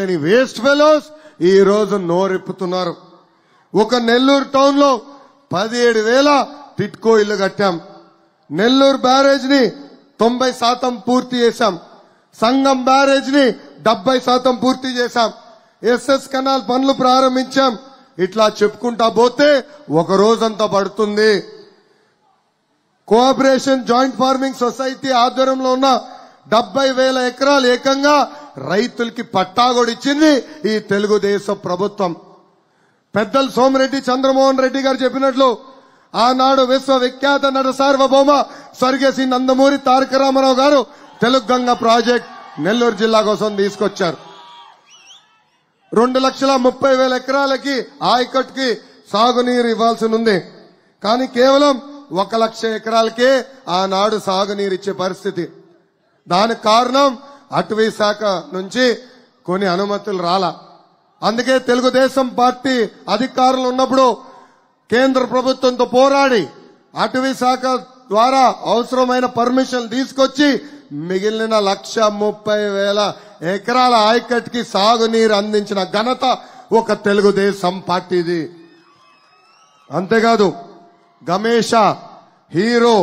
లేని waste fellows ఈ రోజు నోరెప్పుతున్నారు. ఒక నెల్లూరు టౌన్లో పదిహేడు వేల టిట్కో ఇల్లు కట్టాం. నెల్లూరు బ్యారేజ్ని తొంభై శాతం పూర్తి చేశాం. సంగం బ్యారేజ్ని డెబ్బై శాతం పూర్తి చేశాం. ఎస్ఎస్ కెనాల్ పనులు ప్రారంభించాం. ఇట్లా చెప్పుకుంటా పోతే ఒక రోజంతా పడుతుంది. కోఆపరేషన్ జాయింట్ ఫార్మింగ్ సొసైటీ ఆధ్వర్యంలో ఉన్న డెబ్బై వేల ఎకరాలు ఏకంగా రైతులకి పట్టాగొడిచ్చింది ఈ తెలుగుదేశం ప్రభుత్వం. పెద్దలు సోమిరెడ్డి చంద్రమోహన్ రెడ్డి గారు చెప్పినట్లు ఆనాడు విశ్వవిఖ్యాత నట సార్వభౌమ స్వర్గశ్రీ నందమూరి తారక రామారావు గారు తెలుగు గంగ ప్రాజెక్ట్ నెల్లూరు జిల్లా కోసం తీసుకొచ్చారు. రెండు లక్షల ముప్పై వేల ఎకరాలకి ఆయకట్టుకి సాగునీరు ఇవ్వాల్సి ఉంది కానీ కేవలం ఒక లక్ష ఎకరాలకే ఆనాడు సాగునీరు ఇచ్చే పరిస్థితి. దానికి కారణం అటవీ శాఖ నుంచి కొన్ని అనుమతులు రాలా. అందుకే తెలుగుదేశం పార్టీ అధికారులు ఉన్నప్పుడు కేంద్ర ప్రభుత్వంతో పోరాడి అటవీ శాఖ ద్వారా అవసరమైన పర్మిషన్ తీసుకొచ్చి మిగిలిన లక్ష ముప్పై వేల ఎకరాల ఆయకట్కి సాగునీరు అందించిన ఘనత ఒక తెలుగుదేశం పార్టీది. అంతేకాదు Gamesa Hero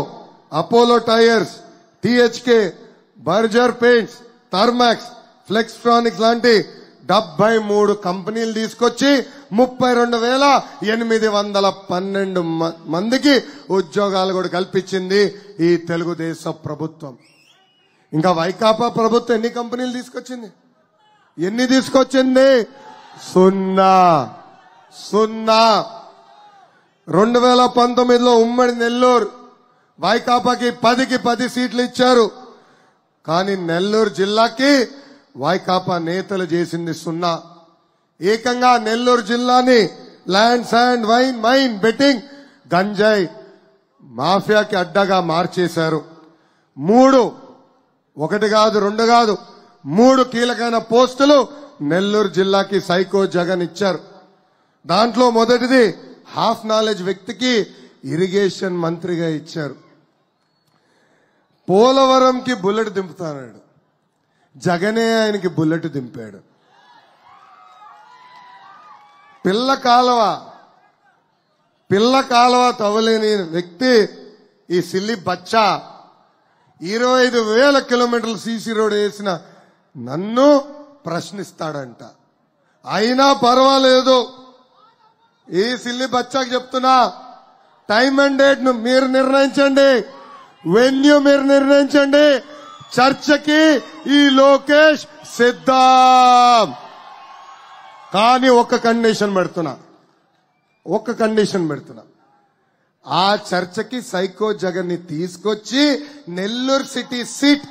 Apollo tyres THK Berger paints Thermax Flextronics లాంటి డెబ్బై మూడు కంపెనీలు తీసుకొచ్చి ముప్పై రెండు వేల ఎనిమిది వందల పన్నెండు మ- మందికి ఉద్యోగాలు కూడా కల్పించింది ఈ తెలుగుదేశం ప్రభుత్వం. ఇంకా వైకాపా ప్రభుత్వం ఎన్ని కంపెనీలు తీసుకొచ్చింది? ఎన్ని తీసుకొచ్చింది? సున్నా. సున్నా. రెండు వేల పంతొమ్మిదిలో ఉమ్మడి నెల్లూరు వైకాపాకి పదికి పది సీట్లు ఇచ్చారు. కానీ నెల్లూరు జిల్లాకి వైకాపా నేతలు చేసింది సున్నా. ఏకంగా నెల్లూరు జిల్లాని land sand wine mine betting గంజాయి మాఫియాకి అడ్డగా మార్చేశారు. మూడు ఒకటి కాదు రెండు కాదు మూడు కీలకమైన పోస్టులు నెల్లూరు జిల్లాకి సైకో జగన్ ఇచ్చారు. దాంట్లో మొదటిది హాఫ్ నాలెడ్జ్ వ్యక్తికి ఇరిగేషన్ మంత్రిగా ఇచ్చారు. పోలవరంకి బుల్లెట్ దింపుతాడు జగనే ఆయనకి బుల్లెట్ దింపాడు. పిల్ల కాలువ పిల్ల కాలువ తవ్వలేని వ్యక్తి ఈ సిల్లి బచ్చా ఇరవై ఐదు వేల కిలోమీటర్లు సీసీ రోడ్ వేసిన నన్ను ప్రశ్నిస్తాడంట. అయినా పర్వాలేదు. ఈ సిల్లి బచ్చాకి చెప్తున్నా టైం అండ్ డేట్ను మీరు నిర్ణయించండి. వెన్యూ మీరు నిర్ణయించండి. చర్చకి ఈ లోకేష్ సిద్ధం. కానీ ఒక్క కండిషన్ పెడుతున్నా. ఒక్క కండిషన్ పెడుతున్నా. ఆ చర్చకి సైకో జగన్ని తీసుకొచ్చి Nellore city seat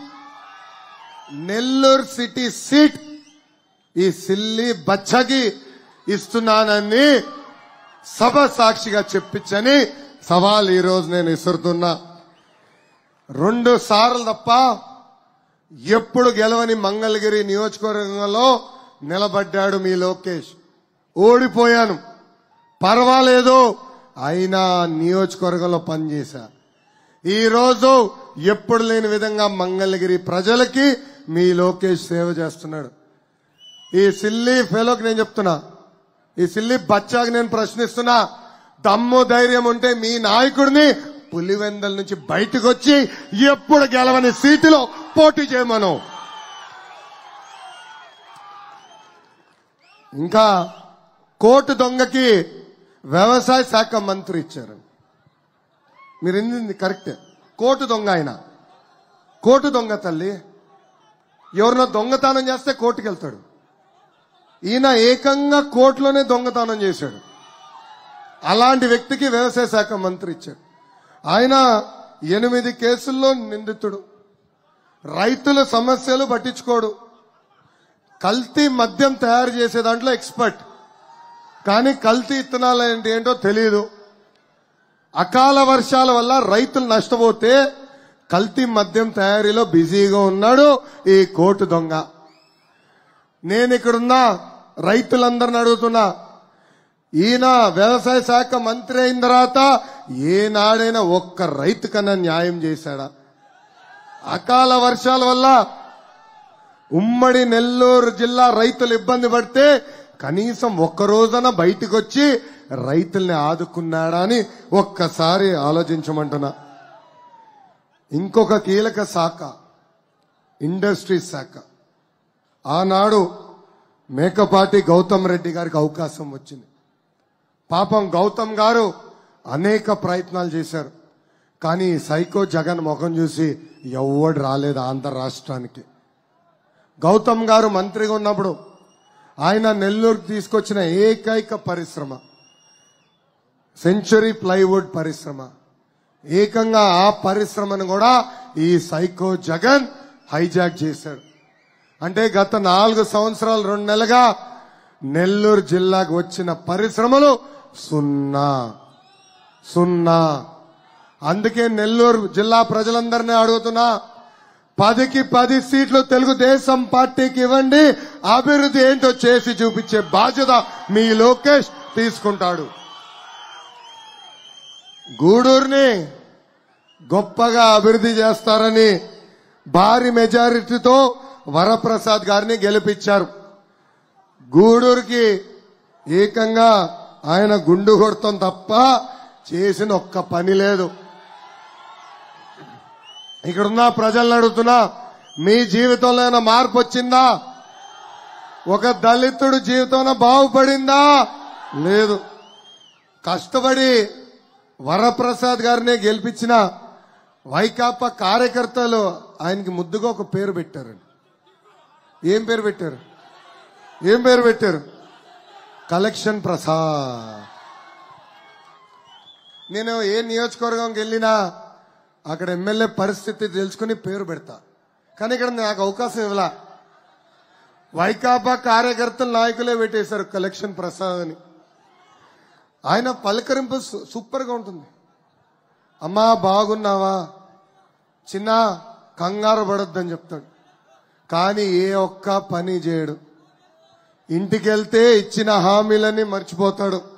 Nellore city seat ఈ సిల్లి బచ్చకి ఇస్తున్నానని సభ సాక్షిగా చెప్పించని సవాల్ ఈ రోజు నేను ఇసురుతున్నా రెండు సార్లు తప్ప ఎప్పుడు గెలవని మంగళగిరి నియోజకవర్గంలో నిలబడ్డాడు మీ లోకేష్. ఓడిపోయాను. పర్వాలేదు అయినా నియోజకవర్గంలో పనిచేశా. ఈరోజు ఎప్పుడు లేని విధంగా మంగళగిరి ప్రజలకి మీ లోకేష్ సేవ చేస్తున్నాడు. ఈ సిల్లీ ఫెలోకి నేను చెప్తున్నా. ఈ సిల్లీ బచ్చాకి నేను ప్రశ్నిస్తున్నా. దమ్ము ధైర్యం ఉంటే మీ నాయకుడిని పులివెందల నుంచి బయటకు వచ్చి ఎప్పుడు గెలవని సీటులో పోటీ చేయమను. ఇంకా కోర్టు దొంగకి వ్యవసాయ శాఖ మంత్రి ఇచ్చారు. మీరు ఎన్ని కరెక్ట్ కోర్టు దొంగ ఆయన. కోర్టు దొంగ తల్లి. ఎవరినో దొంగతనం చేస్తే కోర్టుకు వెళ్తాడు ఈయన ఏకంగా కోర్టులోనే దొంగతనం చేశాడు. అలాంటి వ్యక్తికి వ్యవసాయ శాఖ మంత్రి ఇచ్చాడు ఆయన ఎనిమిది కేసుల్లో నిందితుడు. రైతుల సమస్యలు పట్టించుకోడు. కల్తీ మద్యం తయారు చేసే దాంట్లో ఎక్స్పర్ట్. కానీ కల్తీ ఇత్తనాలు ఏంటి ఏంటో తెలియదు అకాల వర్షాల వల్ల రైతులు నష్టపోతే కల్తీ మద్యం తయారీలో బిజీగా ఉన్నాడు ఈ కోర్టు దొంగ. నేను ఇక్కడున్నా రైతులందరిని అడుగుతున్నా. ఈయన వ్యవసాయ శాఖ మంత్రి అయిన తర్వాత ఏనాడైనా ఒక్క రైతు కన్నా న్యాయం చేశాడా? అకాల వర్షాల వల్ల ఉమ్మడి నెల్లూరు జిల్లా రైతులు ఇబ్బంది పడితే కనీసం ఒక్క రోజున బయటికి వచ్చి రైతుల్ని ఆదుకున్నాడా అని ఒక్కసారి ఆలోచించమంటున్నా. ఇంకొక కీలక శాఖ ఇండస్ట్రీ శాఖ. ఆనాడు మేకపాటి గౌతమ్ రెడ్డి గారికి అవకాశం వచ్చింది. పాపం గౌతమ్ గారు అనేక ప్రయత్నాలు చేశారు. కానీ ఈ సైకో జగన్ ముఖం చూసి ఎవడు రాలేదు ఆంధ్ర రాష్ట్రానికి గౌతమ్ గారు మంత్రిగా ఉన్నప్పుడు ఆయన నెల్లూరుకు తీసుకొచ్చిన ఏకైక పరిశ్రమ సెంచరీ ప్లైవుడ్ పరిశ్రమ. ఏకంగా ఆ పరిశ్రమను కూడా ఈ సైకో జగన్ హైజాక్ చేశాడు. అంటే గత నాలుగు సంవత్సరాలు రెండు నెలలుగా నెల్లూరు జిల్లాకు వచ్చిన పరిశ్రమలు సున్నా. సున్నా. అందుకే నెల్లూరు జిల్లా ప్రజలందరినీ అడుగుతున్నా పదికి పది సీట్లు తెలుగుదేశం పార్టీకి ఇవ్వండి అభివృద్ధి ఏంటో చేసి చూపించే బాధ్యత మీ లోకేష్ తీసుకుంటాడు. గూడూరుని గొప్పగా అభివృద్ధి చేస్తారని భారీ మెజారిటీతో వరప్రసాద్ గారిని గెలిపించారు. గూడూరుకి ఏకంగా ఆయన గుండు కొడతాం తప్ప చేసిన ఒక్క పని లేదు. ఇక్కడున్న ప్రజలను అడుగుతున్నా మీ జీవితంలో ఏమైనా మార్పు వచ్చిందా ఒక దళితుడు జీవితంలో బాగుపడిందా? లేదు. కష్టపడి వరప్రసాద్ గారిని గెలిపించిన వైకాపా కార్యకర్తలు ఆయనకి ముద్దుగా ఒక పేరు పెట్టారండి ఏం పేరు పెట్టారు? ఏం పేరు పెట్టారు? కలెక్షన్ ప్రసాద్. నేను ఏ నియోజకవర్గంకి వెళ్ళినా అక్కడ ఎమ్మెల్యే పరిస్థితి తెలుసుకుని పేరు పెడతా. కానీ ఇక్కడ నాకు అవకాశం ఇవ్వలా. వైకాపా కార్యకర్తలు నాయకులే పెట్టేశారు కలెక్షన్ ప్రసాద్ అని. ఆయన పలకరింపు సూపర్గా ఉంటుంది. అమ్మా బాగున్నావా? చిన్న కంగారు పడొద్దని చెప్తాడు. కానీ ఏ ఒక్క పని చేయడు. ఇంటికెళ్తే ఇచ్చిన హామీలని మర్చిపోతాడు.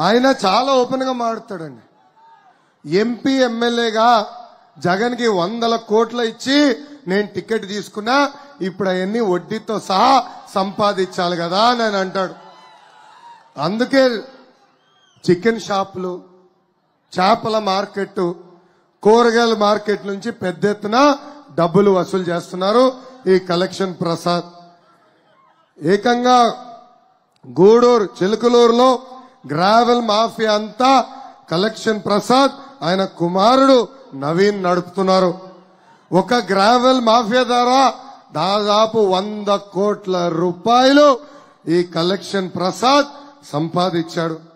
ఆయన చాలా ఓపెన్గా మాట్లాడతాడండి. ఎంపీ ఎమ్మెల్యేగా జగన్కి వందల కోట్ల ఇచ్చి నేను టికెట్ తీసుకున్నా ఇప్పుడు అవన్నీ వడ్డీతో సహా సంపాదించాలి కదా అని ఆయన అంటాడు. అందుకే చికెన్ షాపులు చేపల మార్కెట్ కూరగాయల మార్కెట్ నుంచి పెద్ద ఎత్తున డబ్బులు వసూలు చేస్తున్నారు ఈ కలెక్షన్ ప్రసాద్. ఏకంగా గూడూరు చిలుకలూరులో గ్రావెల్ మాఫియా అంతా కలెక్షన్ ప్రసాద్ ఆయన కుమారుడు నవీన్ నడుపుతున్నారు. ఒక గ్రావెల్ మాఫియా ద్వారా దాదాపు వంద కోట్ల రూపాయలు ఈ కలెక్షన్ ప్రసాద్ సంపాదించాడు.